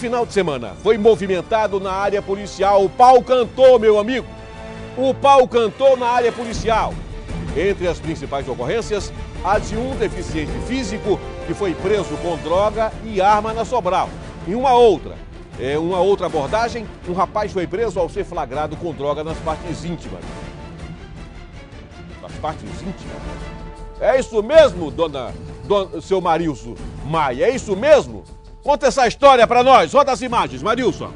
final de semana foi movimentado na área policial. O pau cantou, meu amigo. O pau cantou na área policial. Entre as principais ocorrências, a de um deficiente físico que foi preso com droga e arma na Sobral. Em uma outra, é, uma outra abordagem, um rapaz foi preso ao ser flagrado com droga nas partes íntimas. Nas partes íntimas? É isso mesmo, dona, dona seu Marilson Maia? É isso mesmo? Conta essa história para nós. Roda as imagens, Marilson.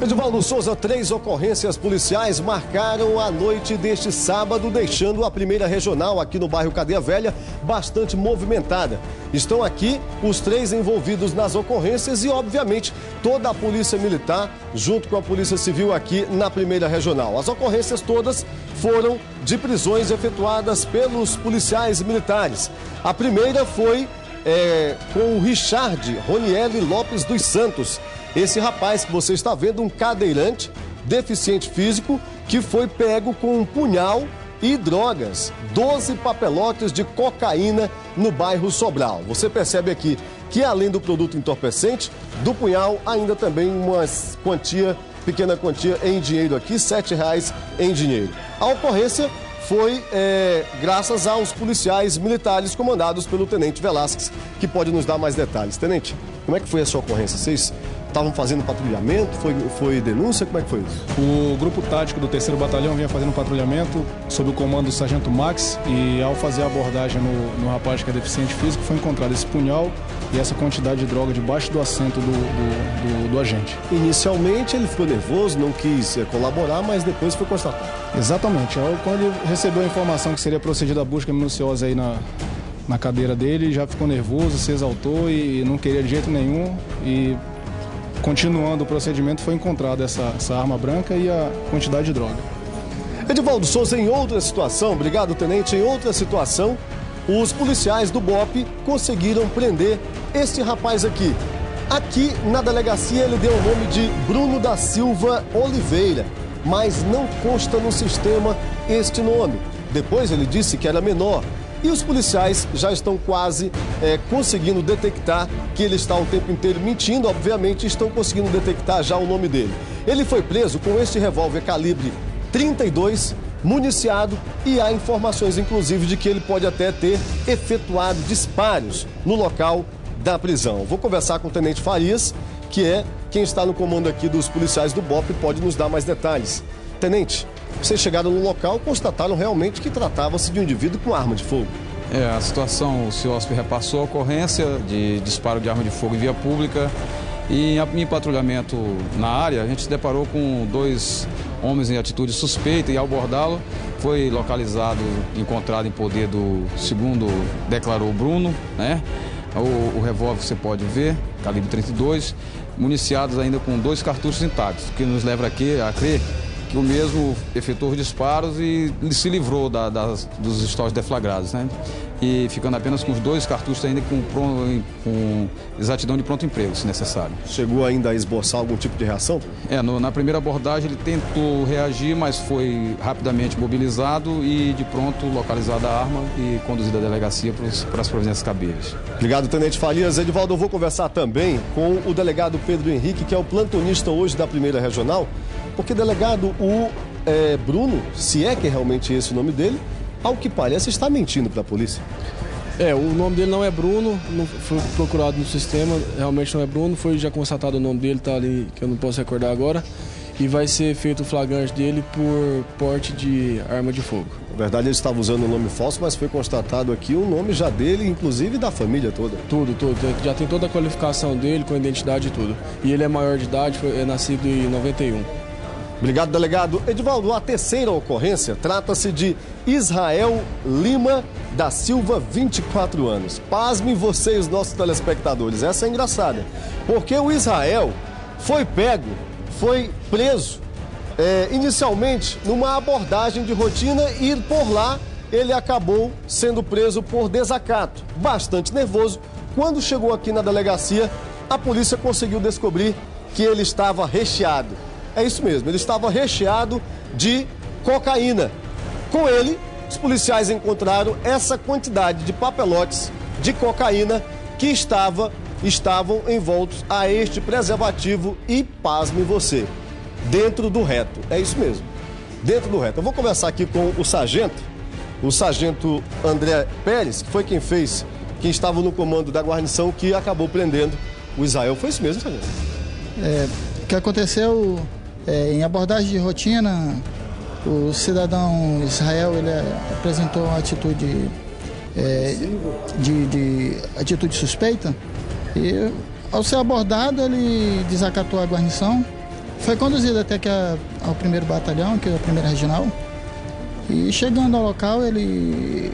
Edivaldo Souza, três ocorrências policiais marcaram a noite deste sábado, deixando a primeira regional aqui no bairro Cadeia Velha bastante movimentada. Estão aqui os três envolvidos nas ocorrências e, obviamente, toda a Polícia Militar, junto com a Polícia Civil aqui na primeira regional. As ocorrências todas foram de prisões efetuadas pelos policiais militares. A primeira foi é, com o Richard Ronielli Lopes dos Santos. Esse rapaz que você está vendo, um cadeirante, deficiente físico, que foi pego com um punhal e drogas, 12 papelotes de cocaína no bairro Sobral. Você percebe aqui que além do produto entorpecente, do punhal ainda também uma quantia, pequena quantia em dinheiro aqui, R$ reais em dinheiro. A ocorrência foi é, graças aos policiais militares comandados pelo Tenente Velasquez, que pode nos dar mais detalhes. Tenente, como é que foi a sua ocorrência? Vocês estavam fazendo patrulhamento? Foi, foi denúncia? Como é que foi isso? O grupo tático do 3 Batalhão vinha fazendo patrulhamento sob o comando do Sargento Max e ao fazer a abordagem no, no rapaz que é deficiente físico foi encontrado esse punhal e essa quantidade de droga debaixo do assento do, do, do, do agente. Inicialmente ele ficou nervoso, não quis é, colaborar, mas depois foi constatado. Exatamente. Quando ele recebeu a informação que seria procedida a busca minuciosa aí na, na cadeira dele, já ficou nervoso, se exaltou e não queria de jeito nenhum e Continuando o procedimento, foi encontrada essa, essa arma branca e a quantidade de droga. Edivaldo Souza, em outra situação, obrigado, tenente, em outra situação, os policiais do BOP conseguiram prender este rapaz aqui. Aqui na delegacia ele deu o nome de Bruno da Silva Oliveira, mas não consta no sistema este nome. Depois ele disse que era menor e os policiais já estão quase é, conseguindo detectar que ele está o tempo inteiro mentindo, obviamente estão conseguindo detectar já o nome dele. Ele foi preso com este revólver calibre 32, municiado e há informações inclusive de que ele pode até ter efetuado disparos no local da prisão. Vou conversar com o Tenente Farias, que é quem está no comando aqui dos policiais do BOP e pode nos dar mais detalhes. Tenente, vocês chegaram no local constataram realmente que tratava-se de um indivíduo com arma de fogo. É, a situação, o CIOSP repassou a ocorrência de disparo de arma de fogo em via pública e em patrulhamento na área a gente se deparou com dois homens em atitude suspeita e ao abordá-lo foi localizado, encontrado em poder do segundo declarou Bruno, né? O, o revólver você pode ver, calibre 32, municiados ainda com dois cartuchos intactos, que nos leva aqui a crer que o mesmo efetuou disparos e se livrou da, das, dos estoques deflagrados, né? E ficando apenas com os dois cartuchos ainda com, com exatidão de pronto emprego, se necessário. Chegou ainda a esboçar algum tipo de reação? É, no, na primeira abordagem ele tentou reagir, mas foi rapidamente mobilizado e de pronto localizada a arma e conduzida à delegacia para as providências cabíveis. Obrigado, Tenente Farias. Edivaldo, eu vou conversar também com o delegado Pedro Henrique, que é o plantonista hoje da primeira regional. Porque, delegado, o é, Bruno, se é que é realmente esse o nome dele, ao que parece está mentindo para a polícia. É, o nome dele não é Bruno, não foi procurado no sistema, realmente não é Bruno, foi já constatado o nome dele, tá ali, que eu não posso recordar agora. E vai ser feito o flagrante dele por porte de arma de fogo. Na verdade, ele estava usando um nome falso, mas foi constatado aqui o nome já dele, inclusive da família toda. Tudo, tudo. Já tem toda a qualificação dele, com a identidade e tudo. E ele é maior de idade, foi, é nascido em 91. Obrigado, delegado. Edivaldo, a terceira ocorrência trata-se de Israel Lima da Silva, 24 anos. Pasmem vocês, nossos telespectadores, essa é engraçada. Porque o Israel foi pego, foi preso, é, inicialmente numa abordagem de rotina e por lá ele acabou sendo preso por desacato. Bastante nervoso, quando chegou aqui na delegacia, a polícia conseguiu descobrir que ele estava recheado é isso mesmo, ele estava recheado de cocaína. Com ele, os policiais encontraram essa quantidade de papelotes de cocaína que estava estavam envoltos a este preservativo e, pasme você, dentro do reto. É isso mesmo, dentro do reto. Eu vou conversar aqui com o sargento, o sargento André Pérez, que foi quem fez, quem estava no comando da guarnição que acabou prendendo o Israel. Foi isso mesmo, sargento? É, o que aconteceu é, em abordagem de rotina, o cidadão Israel ele apresentou uma atitude é, de, de atitude suspeita. E ao ser abordado ele desacatou a guarnição, foi conduzido até que a, ao primeiro batalhão, que é a primeira regional, e chegando ao local ele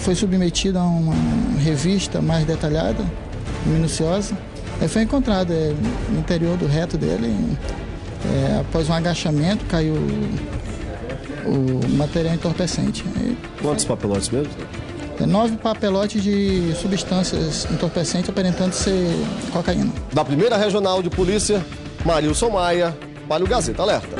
foi submetido a uma revista mais detalhada, minuciosa. Ele foi encontrado é, no interior do reto dele, é, após um agachamento, caiu o material entorpecente. Quantos papelotes mesmo? É nove papelotes de substâncias entorpecentes aparentando ser cocaína. Da primeira regional de polícia, Marilson Maia, para o Gazeta Alerta.